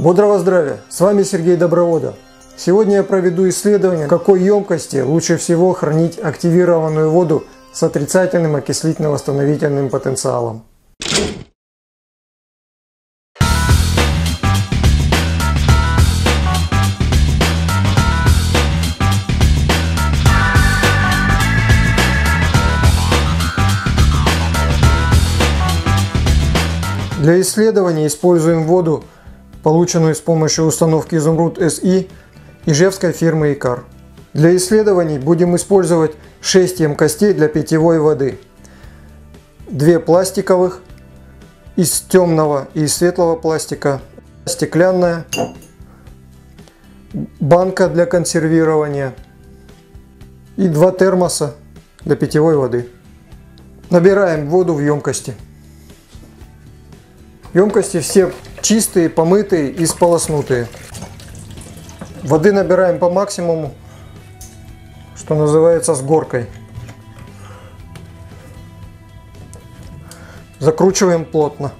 Бодрого здравия! С вами Сергей Доброводов. Сегодня я проведу исследование, в какой емкости лучше всего хранить активированную воду с отрицательным окислительно-восстановительным потенциалом. Для исследования используем воду, полученную с помощью установки Изумруд SI ижевской фирмы Икар. Для исследований будем использовать 6 емкостей для питьевой воды. Две пластиковых из темного и светлого пластика, стеклянная, банка для консервирования и два термоса для питьевой воды. Набираем воду в емкости. Емкости все чистые, помытые и сполоснутые. Воды набираем по максимуму, что называется с горкой. Закручиваем плотно.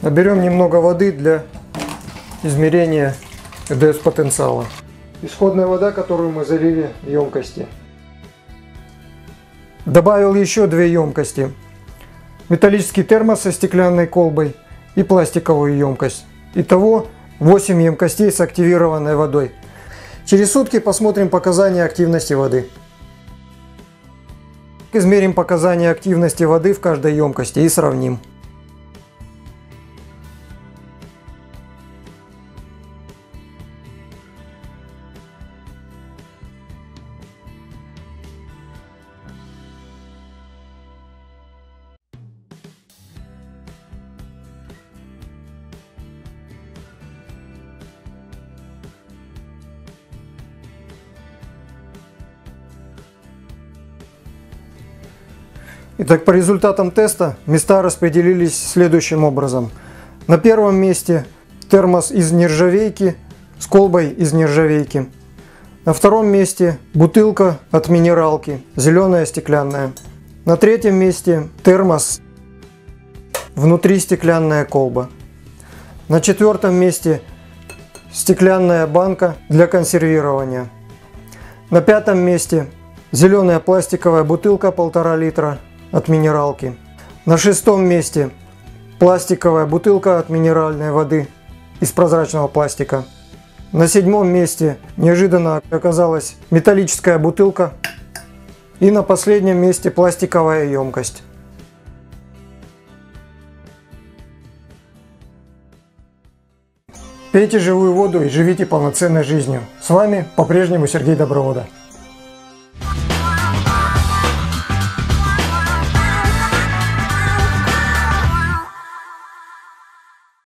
Наберем немного воды для измерения ЭДС потенциала. Исходная вода, которую мы залили в емкости. Добавил еще две емкости. Металлический термос со стеклянной колбой и пластиковую емкость. Итого 8 емкостей с активированной водой. Через сутки посмотрим показания активности воды. Измерим показания активности воды в каждой емкости и сравним. Итак, по результатам теста места распределились следующим образом. На первом месте термос из нержавейки с колбой из нержавейки. На втором месте бутылка от минералки, зеленая стеклянная. На третьем месте термос, внутри стеклянная колба. На четвертом месте стеклянная банка для консервирования. На пятом месте зеленая пластиковая бутылка полтора литра от минералки. На шестом месте пластиковая бутылка от минеральной воды из прозрачного пластика. На седьмом месте неожиданно оказалась металлическая бутылка. И на последнем месте пластиковая емкость. Пейте живую воду и живите полноценной жизнью. С вами по-прежнему Сергей Добровода.